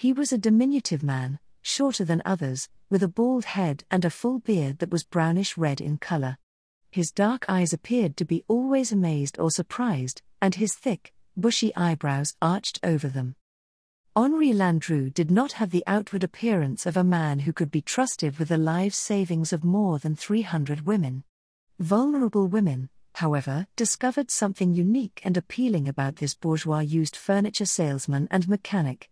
He was a diminutive man, shorter than others, with a bald head and a full beard that was brownish red in color. His dark eyes appeared to be always amazed or surprised, and his thick, bushy eyebrows arched over them. Henri Landru did not have the outward appearance of a man who could be trusted with the lives savings of more than 300 women. Vulnerable women, however, discovered something unique and appealing about this bourgeois used furniture salesman and mechanic.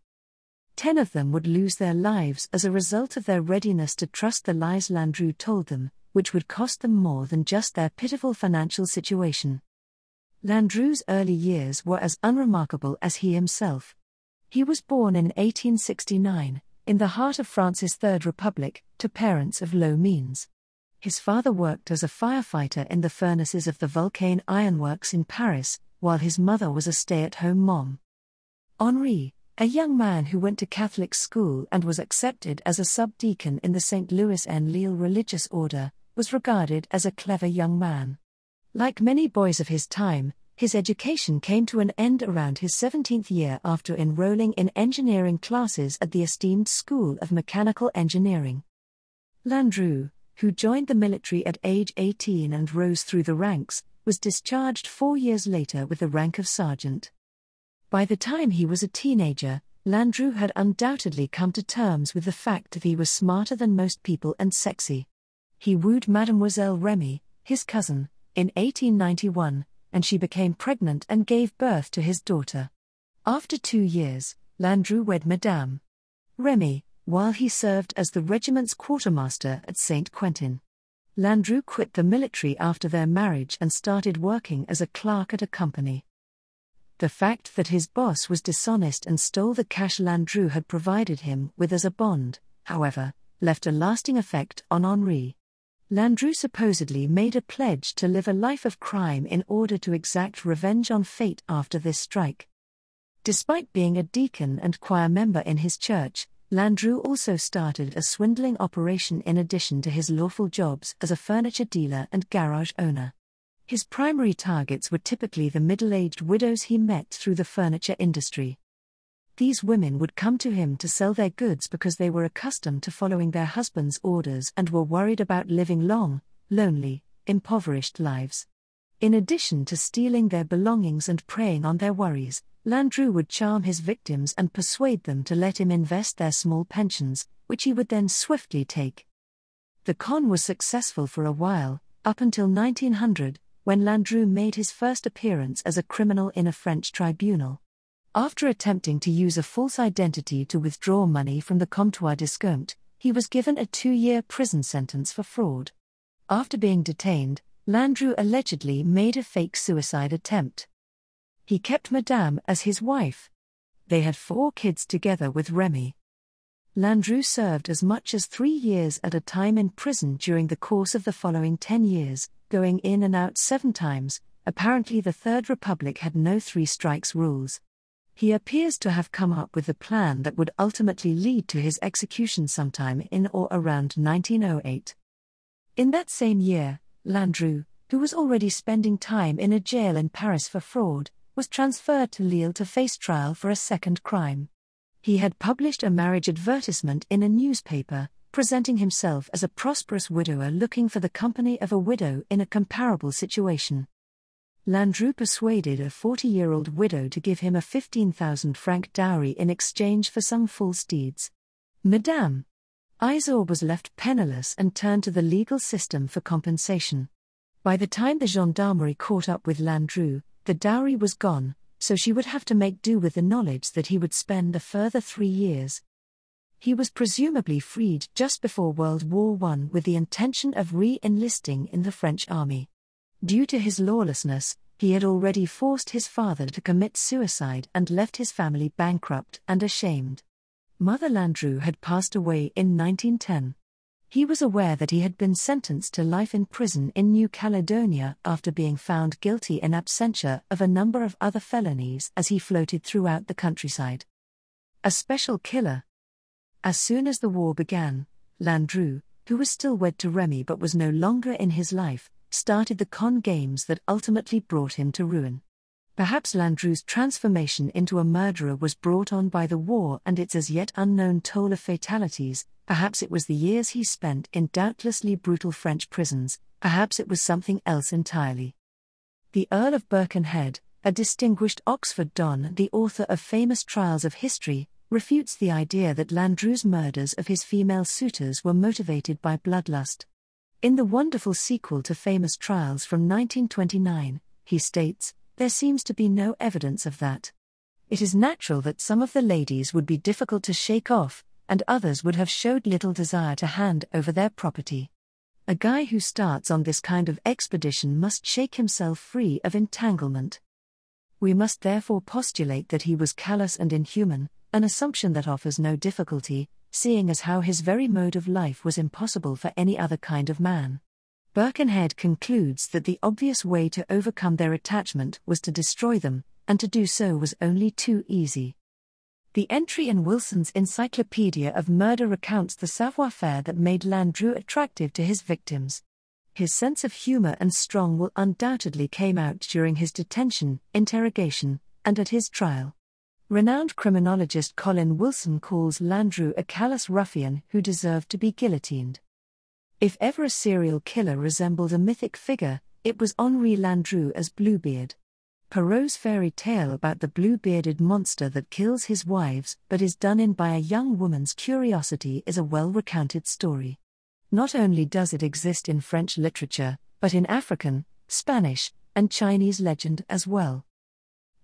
Ten of them would lose their lives as a result of their readiness to trust the lies Landru told them, which would cost them more than just their pitiful financial situation. Landru's early years were as unremarkable as he himself. He was born in 1869, in the heart of France's Third Republic, to parents of low means. His father worked as a firefighter in the furnaces of the Vulcain Ironworks in Paris, while his mother was a stay at home mom. Henri, a young man who went to Catholic school and was accepted as a subdeacon in the St. Louis en l'Île religious order, was regarded as a clever young man. Like many boys of his time, his education came to an end around his 17th year after enrolling in engineering classes at the esteemed School of Mechanical Engineering. Landru, who joined the military at age 18 and rose through the ranks, was discharged four years later with the rank of sergeant. By the time he was a teenager, Landru had undoubtedly come to terms with the fact that he was smarter than most people and sexy. He wooed Mademoiselle Remy, his cousin, in 1891, and she became pregnant and gave birth to his daughter. After two years, Landru wed Madame Remy, while he served as the regiment's quartermaster at Saint Quentin. Landru quit the military after their marriage and started working as a clerk at a company. The fact that his boss was dishonest and stole the cash Landru had provided him with as a bond, however, left a lasting effect on Henri. Landru supposedly made a pledge to live a life of crime in order to exact revenge on fate after this strike. Despite being a deacon and choir member in his church, Landru also started a swindling operation in addition to his lawful jobs as a furniture dealer and garage owner. His primary targets were typically the middle aged widows he met through the furniture industry. These women would come to him to sell their goods because they were accustomed to following their husbands' orders and were worried about living long, lonely, impoverished lives. In addition to stealing their belongings and preying on their worries, Landru would charm his victims and persuade them to let him invest their small pensions, which he would then swiftly take. The con was successful for a while, up until 1900, when Landru made his first appearance as a criminal in a French tribunal. After attempting to use a false identity to withdraw money from the Comptoir d'Escompte, he was given a two year prison sentence for fraud. After being detained, Landru allegedly made a fake suicide attempt. He kept Madame as his wife. They had four kids together with Remy. Landru served as much as three years at a time in prison during the course of the following ten years, going in and out seven times. Apparently, the Third Republic had no three strikes rules. He appears to have come up with a plan that would ultimately lead to his execution sometime in or around 1908. In that same year, Landru, who was already spending time in a jail in Paris for fraud, was transferred to Lille to face trial for a second crime. He had published a marriage advertisement in a newspaper, presenting himself as a prosperous widower looking for the company of a widow in a comparable situation. Landru persuaded a 40 year old widow to give him a 15,000 franc dowry in exchange for some false deeds. Madame Isor was left penniless and turned to the legal system for compensation. By the time the gendarmerie caught up with Landru, the dowry was gone, so she would have to make do with the knowledge that he would spend a further three years he was presumably freed just before World War I with the intention of re enlisting in the French army. Due to his lawlessness, he had already forced his father to commit suicide and left his family bankrupt and ashamed. Mother Landru had passed away in 1910. He was aware that he had been sentenced to life in prison in New Caledonia after being found guilty in absentia of a number of other felonies as he floated throughout the countryside. A special killer. As soon as the war began, Landru, who was still wed to Remy but was no longer in his life, started the con games that ultimately brought him to ruin. Perhaps Landru's transformation into a murderer was brought on by the war and its as yet unknown toll of fatalities, perhaps it was the years he spent in doubtlessly brutal French prisons, perhaps it was something else entirely. The Earl of Birkenhead, a distinguished Oxford Don and the author of famous Trials of History, refutes the idea that Landru's murders of his female suitors were motivated by bloodlust. In the wonderful sequel to famous Trials from 1929, he states, there seems to be no evidence of that. It is natural that some of the ladies would be difficult to shake off, and others would have showed little desire to hand over their property. A guy who starts on this kind of expedition must shake himself free of entanglement. We must therefore postulate that he was callous and inhuman, an assumption that offers no difficulty, seeing as how his very mode of life was impossible for any other kind of man. Birkenhead concludes that the obvious way to overcome their attachment was to destroy them, and to do so was only too easy. The entry in Wilson's Encyclopedia of Murder recounts the savoir faire that made Landru attractive to his victims. His sense of humor and strong will undoubtedly came out during his detention, interrogation, and at his trial. Renowned criminologist Colin Wilson calls Landru a callous ruffian who deserved to be guillotined. If ever a serial killer resembled a mythic figure, it was Henri Landru as Bluebeard. Perrault's fairy tale about the blue bearded monster that kills his wives but is done in by a young woman's curiosity is a well recounted story. Not only does it exist in French literature, but in African, Spanish, and Chinese legend as well.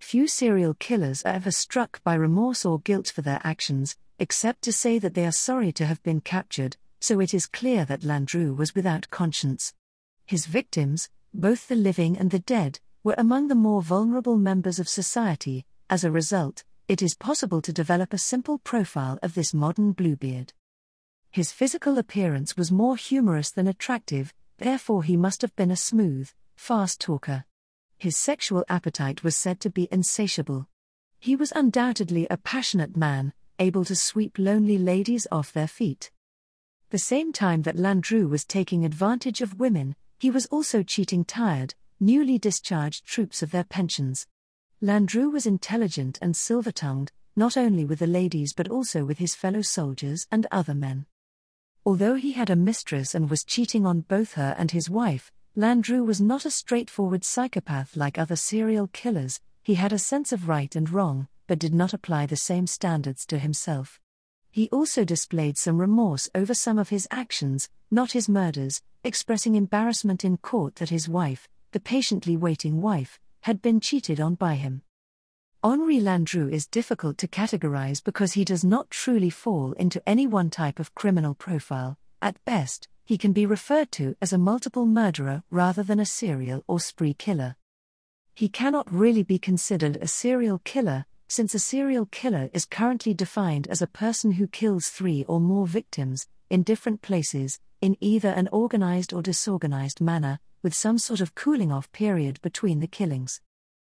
Few serial killers are ever struck by remorse or guilt for their actions, except to say that they are sorry to have been captured, so it is clear that Landru was without conscience. His victims, both the living and the dead, were among the more vulnerable members of society, as a result, it is possible to develop a simple profile of this modern Bluebeard. His physical appearance was more humorous than attractive, therefore, he must have been a smooth, fast talker. His sexual appetite was said to be insatiable. He was undoubtedly a passionate man, able to sweep lonely ladies off their feet. The same time that Landru was taking advantage of women, he was also cheating tired, newly discharged troops of their pensions. Landru was intelligent and silver tongued, not only with the ladies but also with his fellow soldiers and other men. Although he had a mistress and was cheating on both her and his wife, Landru was not a straightforward psychopath like other serial killers, he had a sense of right and wrong, but did not apply the same standards to himself. He also displayed some remorse over some of his actions, not his murders, expressing embarrassment in court that his wife, the patiently waiting wife, had been cheated on by him. Henri Landru is difficult to categorize because he does not truly fall into any one type of criminal profile. At best, he can be referred to as a multiple murderer rather than a serial or spree killer. He cannot really be considered a serial killer, since a serial killer is currently defined as a person who kills three or more victims, in different places, in either an organized or disorganized manner, with some sort of cooling off period between the killings.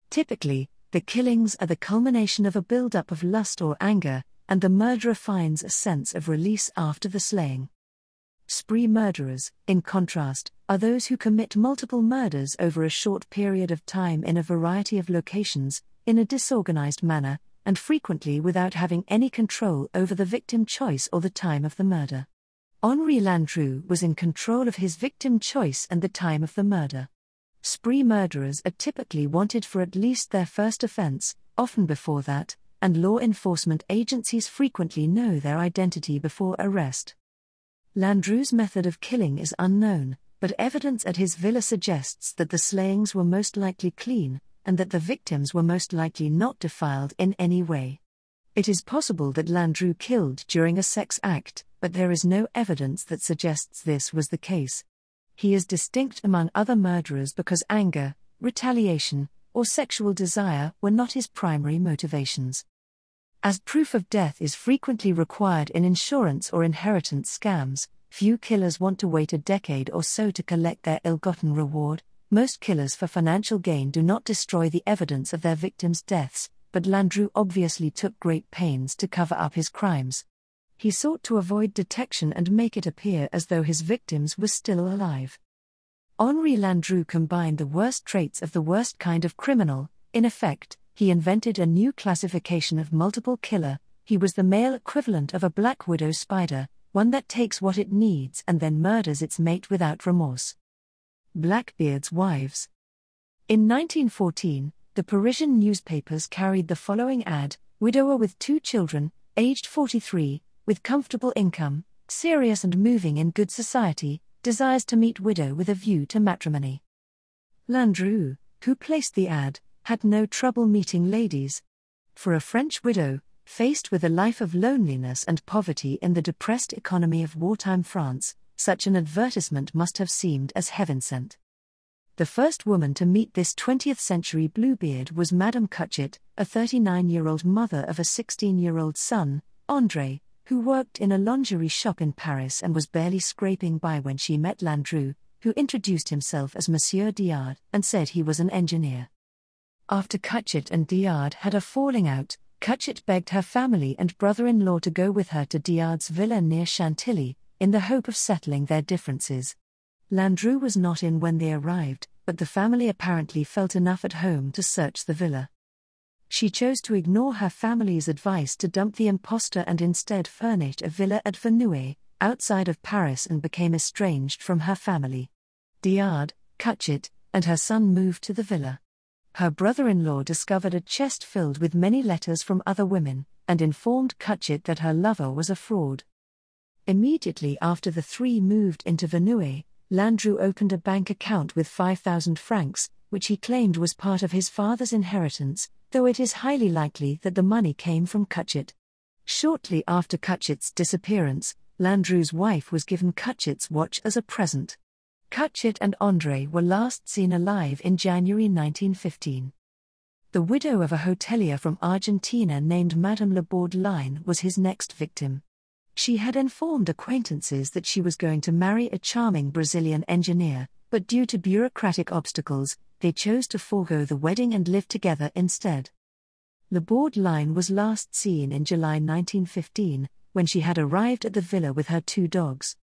Typically, the killings are the culmination of a build-up of lust or anger, and the murderer finds a sense of release after the slaying. Spree murderers, in contrast, are those who commit multiple murders over a short period of time in a variety of locations, in a disorganized manner, and frequently without having any control over the victim choice or the time of the murder. Henri Landru was in control of his victim choice and the time of the murder. Spree murderers are typically wanted for at least their first offense, often before that, and law enforcement agencies frequently know their identity before arrest. Landru's method of killing is unknown, but evidence at his villa suggests that the slayings were most likely clean, and that the victims were most likely not defiled in any way. It is possible that Landru killed during a sex act, but there is no evidence that suggests this was the case. He is distinct among other murderers because anger, retaliation, or sexual desire were not his primary motivations. As proof of death is frequently required in insurance or inheritance scams, few killers want to wait a decade or so to collect their ill gotten reward. Most killers for financial gain do not destroy the evidence of their victims' deaths, but Landru obviously took great pains to cover up his crimes. He sought to avoid detection and make it appear as though his victims were still alive. Henri Landru combined the worst traits of the worst kind of criminal, in effect, he invented a new classification of multiple killer, he was the male equivalent of a black widow spider, one that takes what it needs and then murders its mate without remorse. Blackbeard's Wives. In 1914, the Parisian newspapers carried the following ad Widower with two children, aged 43, with comfortable income, serious and moving in good society, desires to meet widow with a view to matrimony. Landru, who placed the ad, had no trouble meeting ladies. For a French widow, faced with a life of loneliness and poverty in the depressed economy of wartime France, such an advertisement must have seemed as heaven sent. The first woman to meet this 20th century Bluebeard was Madame Cuchet, a 39 year old mother of a 16 year old son, Andre, who worked in a lingerie shop in Paris and was barely scraping by when she met Landru, who introduced himself as Monsieur Diard and said he was an engineer. After Cuchet and Diard had a falling out, Cuchet begged her family and brother in law to go with her to Diard's villa near Chantilly, in the hope of settling their differences. Landru was not in when they arrived, but the family apparently felt enough at home to search the villa. She chose to ignore her family's advice to dump the impostor and instead furnished a villa at Vernouillet, outside of Paris, and became estranged from her family. Diard, Cuchet, and her son moved to the villa her brother in law discovered a chest filled with many letters from other women, and informed Cuchet that her lover was a fraud. Immediately after the three moved into Vernouillet, Landru opened a bank account with 5,000 francs, which he claimed was part of his father's inheritance, though it is highly likely that the money came from Cuchet. Shortly after Cuchet's disappearance, Landru's wife was given Cuchet's watch as a present. Cuchet and Andre were last seen alive in January 1915. The widow of a hotelier from Argentina named Madame Laborde Line was his next victim. She had informed acquaintances that she was going to marry a charming Brazilian engineer, but due to bureaucratic obstacles, they chose to forego the wedding and live together instead. Laborde Line was last seen in July 1915, when she had arrived at the villa with her two dogs.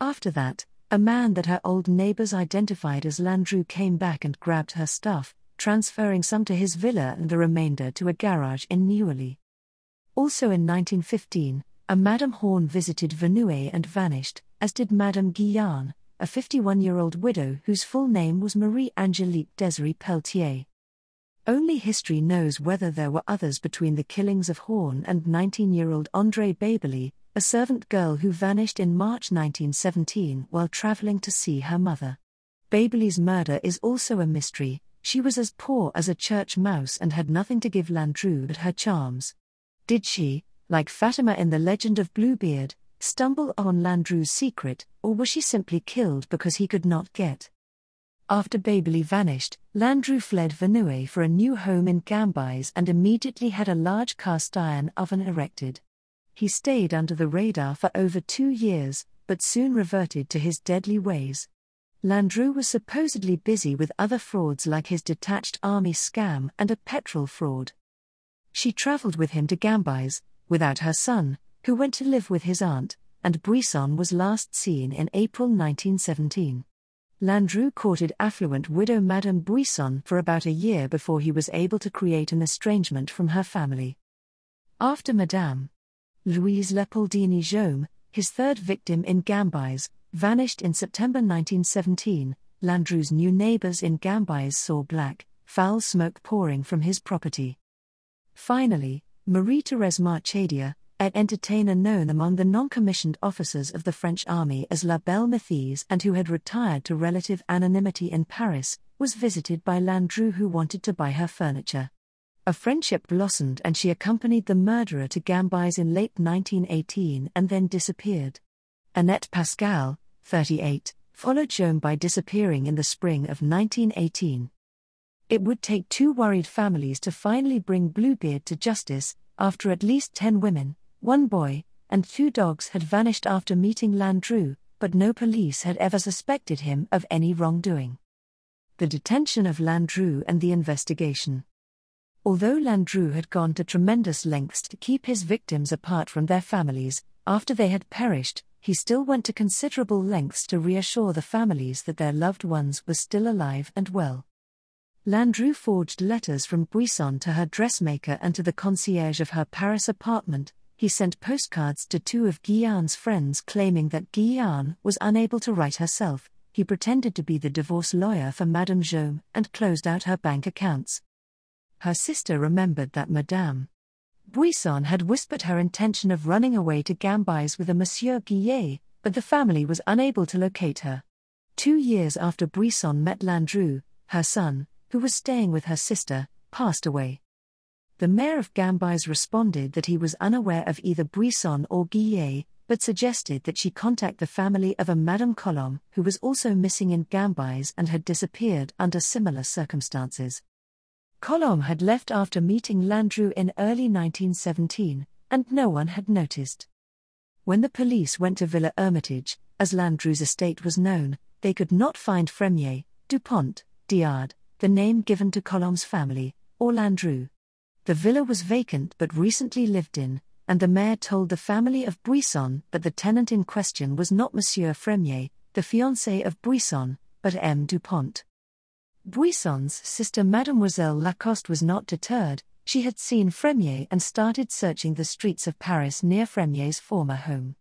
After that, a man that her old neighbors identified as Landru came back and grabbed her stuff, transferring some to his villa and the remainder to a garage in Neuilly. Also in 1915, a Madame Horn visited Vernouillet and vanished, as did Madame Guillin, a 51 year old widow whose full name was Marie Angelique Desiree Pelletier. Only history knows whether there were others between the killings of Horn and 19 year old Andre Babelay, a servant girl who vanished in March 1917 while traveling to see her mother. Babelay's murder is also a mystery, she was as poor as a church mouse and had nothing to give Landru but her charms. Did she, like Fatima in the legend of Bluebeard, stumble on Landru's secret, or was she simply killed because he could not get? After Babelay vanished, Landru fled Vernouillet for a new home in Gambais and immediately had a large cast iron oven erected. He stayed under the radar for over two years, but soon reverted to his deadly ways. Landru was supposedly busy with other frauds like his detached army scam and a petrol fraud. She traveled with him to Gambais, without her son, who went to live with his aunt, and Buisson was last seen in April 1917. Landru courted affluent widow Madame Buisson for about a year before he was able to create an estrangement from her family. After Madame Louise Leopoldine Jaume, his third victim in Gambais, vanished in September 1917. Landru's new neighbors in Gambais saw black, foul smoke pouring from his property. Finally, Marie Therese Marchadier, an entertainer known among the non commissioned officers of the French army as La Belle Mathise and who had retired to relative anonymity in Paris, was visited by Landru who wanted to buy her furniture. A friendship blossomed and she accompanied the murderer to Gambais in late 1918 and then disappeared. Annette Pascal, 38, followed Jaume by disappearing in the spring of 1918. It would take two worried families to finally bring Bluebeard to justice, after at least 10 women, one boy, and two dogs had vanished after meeting Landru, but no police had ever suspected him of any wrongdoing. The detention of Landru and the investigation. Although Landru had gone to tremendous lengths to keep his victims apart from their families, after they had perished, he still went to considerable lengths to reassure the families that their loved ones were still alive and well. Landru forged letters from Buisson to her dressmaker and to the concierge of her Paris apartment. He sent postcards to two of Guillin's friends claiming that Guillin was unable to write herself. He pretended to be the divorce lawyer for Madame Jaume and closed out her bank accounts. Her sister remembered that Madame Buisson had whispered her intention of running away to Gambais with a Monsieur Guillet, but the family was unable to locate her. Two years after Buisson met Landru, her son, who was staying with her sister, passed away. The mayor of Gambais responded that he was unaware of either Buisson or Guillet, but suggested that she contact the family of a Madame Collomb, who was also missing in Gambais and had disappeared under similar circumstances. Collomb had left after meeting Landru in early 1917, and no one had noticed. When the police went to Villa Hermitage, as Landru's estate was known, they could not find Fremyet, Dupont, Diard, the name given to Collomb's family, or Landru. The villa was vacant but recently lived in, and the mayor told the family of Buisson that the tenant in question was not Monsieur Fremyet, the fiancé of Buisson, but M. Dupont. Buisson's sister Mademoiselle Lacoste was not deterred, she had seen Fremyet and started searching the streets of Paris near Fremyet's former home.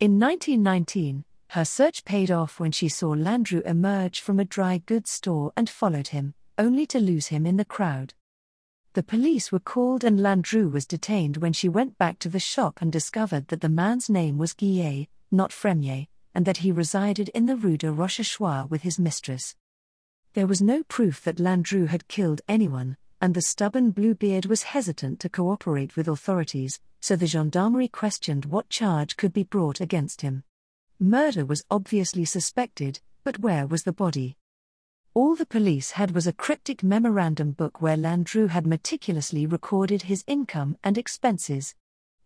In 1919, her search paid off when she saw Landru emerge from a dry goods store and followed him, only to lose him in the crowd. The police were called and Landru was detained when she went back to the shop and discovered that the man's name was Guillet, not Fremyet, and that he resided in the Rue de Rochechouart with his mistress. There was no proof that Landru had killed anyone, and the stubborn Bluebeard was hesitant to cooperate with authorities, so the gendarmerie questioned what charge could be brought against him. Murder was obviously suspected, but where was the body? All the police had was a cryptic memorandum book where Landru had meticulously recorded his income and expenses.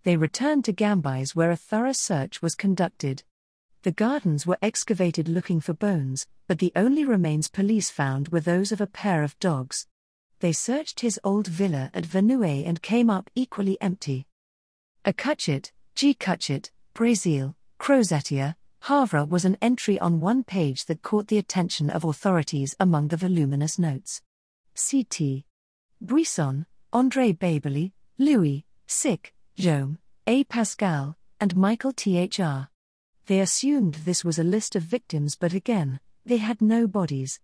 They returned to Gambais where a thorough search was conducted. The gardens were excavated looking for bones, but the only remains police found were those of a pair of dogs. They searched his old villa at Vernouillet and came up equally empty. A Cuchet, G. Cuchet, Brésil, Crozatier, Havre was an entry on one page that caught the attention of authorities among the voluminous notes. C.T. Buisson, André Babelay, Louis, Sick, Jaume, A. Pascal, and Michael T.H.R. They assumed this was a list of victims, but again, they had no bodies.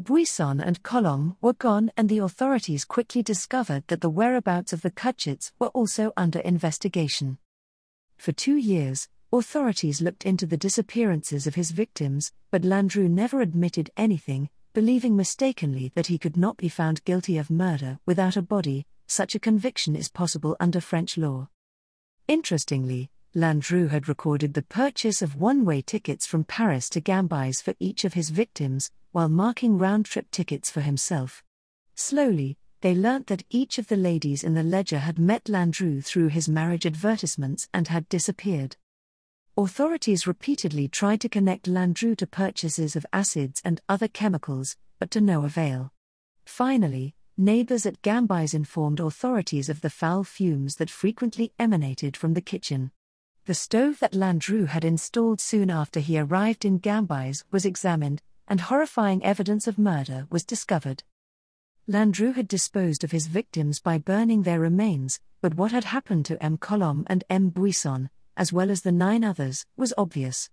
Buisson and Collomb were gone, and the authorities quickly discovered that the whereabouts of the Cuchets were also under investigation. For two years, Authorities looked into the disappearances of his victims, but Landru never admitted anything, believing mistakenly that he could not be found guilty of murder without a body, such a conviction is possible under French law. Interestingly, Landru had recorded the purchase of one way tickets from Paris to Gambais for each of his victims, while marking round trip tickets for himself. Slowly, they learnt that each of the ladies in the ledger had met Landru through his marriage advertisements and had disappeared. Authorities repeatedly tried to connect Landru to purchases of acids and other chemicals, but to no avail. Finally, neighbors at Gambais informed authorities of the foul fumes that frequently emanated from the kitchen. The stove that Landru had installed soon after he arrived in Gambais was examined, and horrifying evidence of murder was discovered. Landru had disposed of his victims by burning their remains, but what had happened to M. Collomb and M. Buisson, as well as the nine others, was obvious.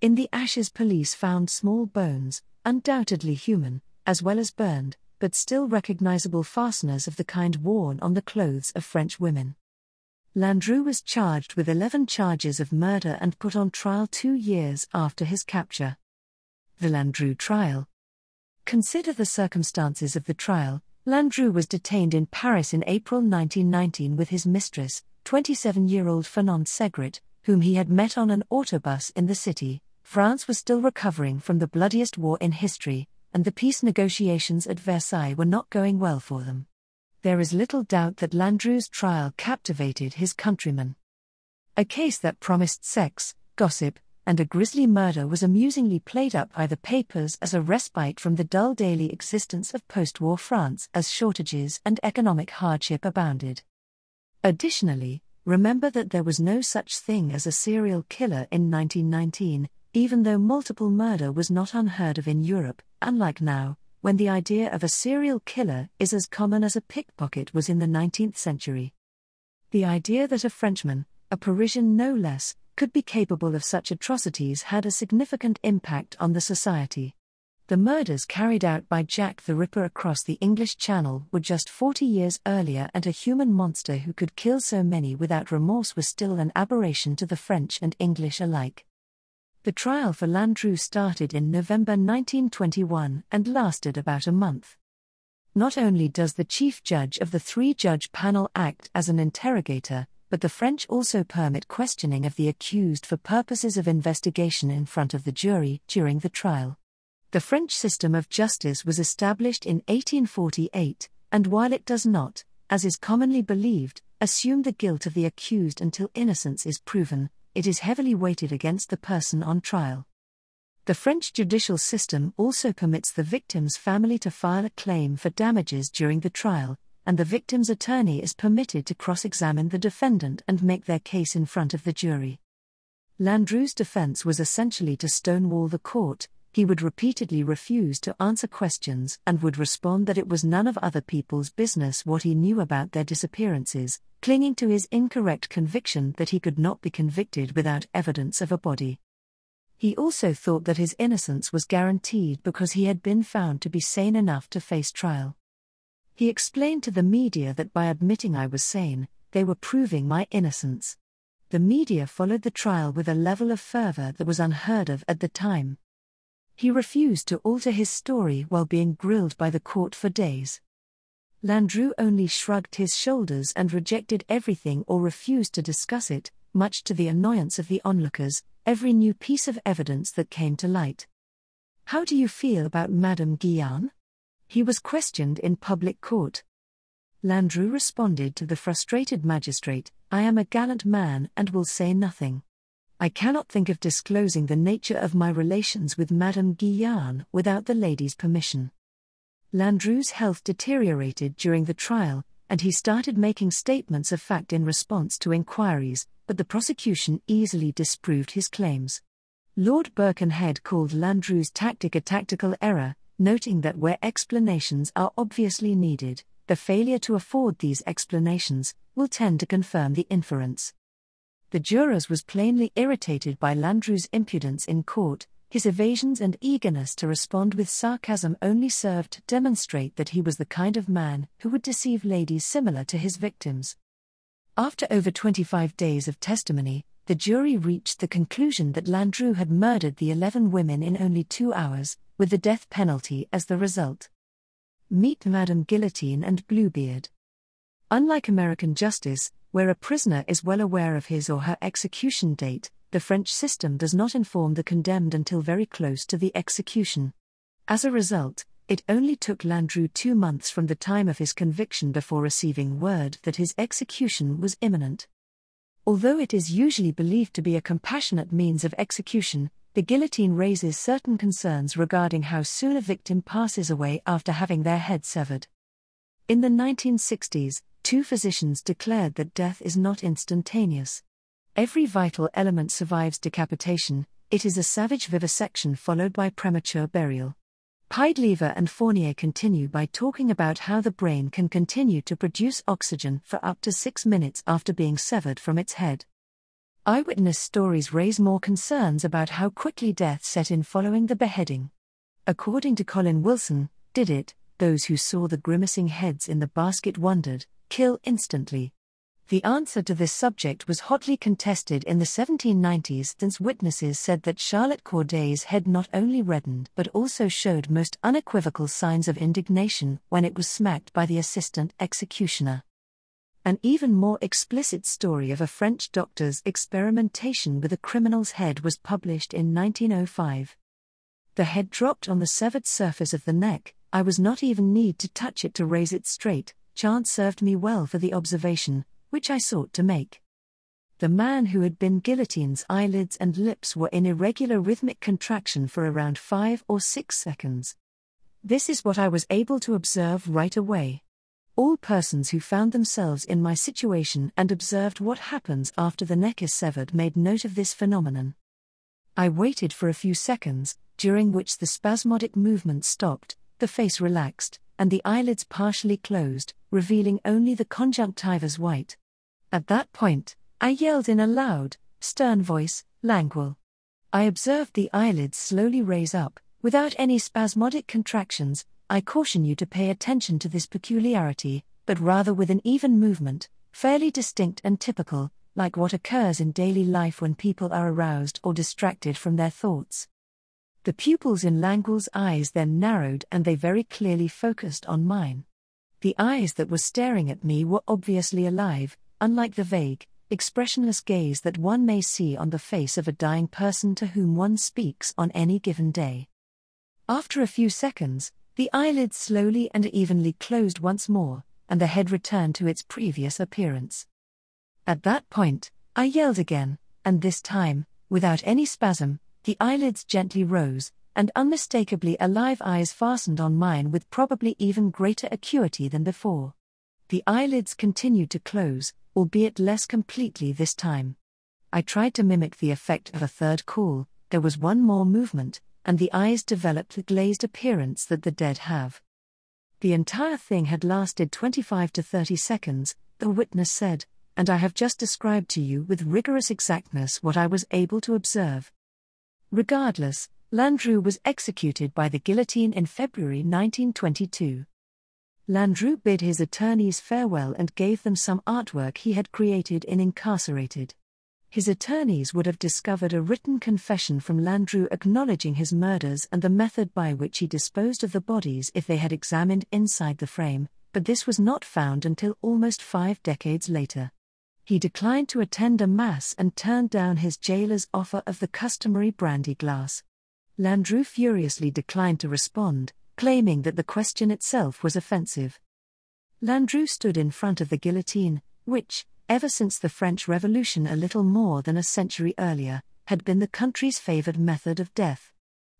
In the ashes, police found small bones, undoubtedly human, as well as burned, but still recognizable fasteners of the kind worn on the clothes of French women. Landru was charged with 11 charges of murder and put on trial two years after his capture. The Landru trial. Consider the circumstances of the trial. Landru was detained in Paris in April 1919 with his mistress, 27 year old Fernand Segret, whom he had met on an autobus in the city. France was still recovering from the bloodiest war in history, and the peace negotiations at Versailles were not going well for them. There is little doubt that Landru's trial captivated his countrymen. A case that promised sex, gossip, and a grisly murder was amusingly played up by the papers as a respite from the dull daily existence of post war France as shortages and economic hardship abounded. Additionally, remember that there was no such thing as a serial killer in 1919, even though multiple murder was not unheard of in Europe, unlike now, when the idea of a serial killer is as common as a pickpocket was in the 19th century. The idea that a Frenchman, a Parisian no less, could be capable of such atrocities had a significant impact on the society. The murders carried out by Jack the Ripper across the English Channel were just 40 years earlier, and a human monster who could kill so many without remorse was still an aberration to the French and English alike. The trial for Landru started in November 1921 and lasted about a month. Not only does the chief judge of the three judge panel act as an interrogator, but the French also permit questioning of the accused for purposes of investigation in front of the jury during the trial. The French system of justice was established in 1848, and while it does not, as is commonly believed, assume the guilt of the accused until innocence is proven, it is heavily weighted against the person on trial. The French judicial system also permits the victim's family to file a claim for damages during the trial, and the victim's attorney is permitted to cross examine the defendant and make their case in front of the jury. Landru's defense was essentially to stonewall the court, he would repeatedly refuse to answer questions and would respond that it was none of other people's business what he knew about their disappearances, clinging to his incorrect conviction that he could not be convicted without evidence of a body. He also thought that his innocence was guaranteed because he had been found to be sane enough to face trial. He explained to the media that by admitting I was sane, they were proving my innocence. The media followed the trial with a level of fervor that was unheard of at the time. He refused to alter his story while being grilled by the court for days. Landru only shrugged his shoulders and rejected everything or refused to discuss it, much to the annoyance of the onlookers, every new piece of evidence that came to light. How do you feel about Madame Guillin? He was questioned in public court. Landru responded to the frustrated magistrate I am a gallant man and will say nothing. I cannot think of disclosing the nature of my relations with Madame Guillin without the lady's permission. Landru's health deteriorated during the trial, and he started making statements of fact in response to inquiries, but the prosecution easily disproved his claims. Lord Birkenhead called Landru's tactic a tactical error, noting that where explanations are obviously needed, the failure to afford these explanations will tend to confirm the inference. The jurors was plainly irritated by Landru's impudence in court, his evasions and eagerness to respond with sarcasm only served to demonstrate that he was the kind of man who would deceive ladies similar to his victims. After over 25 days of testimony, the jury reached the conclusion that Landru had murdered the 11 women in only two hours, with the death penalty as the result. Meet Madame Guillotine and Bluebeard. Unlike American justice, where a prisoner is well aware of his or her execution date, the French system does not inform the condemned until very close to the execution. As a result, it only took Landru two months from the time of his conviction before receiving word that his execution was imminent. Although it is usually believed to be a compassionate means of execution, the guillotine raises certain concerns regarding how soon a victim passes away after having their head severed. In the 1960s, two physicians declared that death is not instantaneous. Every vital element survives decapitation, it is a savage vivisection followed by premature burial. Piedelièvre and Fournier continue by talking about how the brain can continue to produce oxygen for up to six minutes after being severed from its head. Eyewitness stories raise more concerns about how quickly death set in following the beheading. According to Colin Wilson, did it, those who saw the grimacing heads in the basket wondered, kill instantly? The answer to this subject was hotly contested in the 1790s since witnesses said that Charlotte Corday's head not only reddened but also showed most unequivocal signs of indignation when it was smacked by the assistant executioner. An even more explicit story of a French doctor's experimentation with a criminal's head was published in 1905. The head dropped on the severed surface of the neck, I was not even need to touch it to raise it straight, chance served me well for the observation, which I sought to make. The man who had been guillotine's eyelids and lips were in irregular rhythmic contraction for around five or six seconds. This is what I was able to observe right away. All persons who found themselves in my situation and observed what happens after the neck is severed made note of this phenomenon. I waited for a few seconds, during which the spasmodic movement stopped, the face relaxed, and the eyelids partially closed, revealing only the conjunctivas white. At that point, I yelled in a loud, stern voice, Languille. I observed the eyelids slowly raise up, without any spasmodic contractions, I caution you to pay attention to this peculiarity, but rather with an even movement, fairly distinct and typical, like what occurs in daily life when people are aroused or distracted from their thoughts. The pupils in Languille's eyes then narrowed and they very clearly focused on mine. The eyes that were staring at me were obviously alive, unlike the vague, expressionless gaze that one may see on the face of a dying person to whom one speaks on any given day. After a few seconds, the eyelids slowly and evenly closed once more, and the head returned to its previous appearance. At that point, I yelled again, and this time, without any spasm, the eyelids gently rose, and unmistakably alive eyes fastened on mine with probably even greater acuity than before. The eyelids continued to close, albeit less completely this time. I tried to mimic the effect of a third call, there was one more movement, and the eyes developed the glazed appearance that the dead have. The entire thing had lasted 25 to 30 seconds, the witness said, and I have just described to you with rigorous exactness what I was able to observe. Regardless, Landru was executed by the guillotine in February 1922. Landru bid his attorneys farewell and gave them some artwork he had created in Incarcerated his attorneys would have discovered a written confession from Landru acknowledging his murders and the method by which he disposed of the bodies if they had examined inside the frame, but this was not found until almost five decades later. He declined to attend a mass and turned down his jailer's offer of the customary brandy glass. Landru furiously declined to respond, claiming that the question itself was offensive. Landru stood in front of the guillotine, which, ever since the French Revolution a little more than a century earlier, had been the country's favored method of death.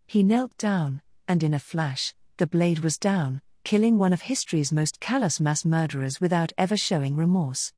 He knelt down, and in a flash, the blade was down, killing one of history's most callous mass murderers without ever showing remorse.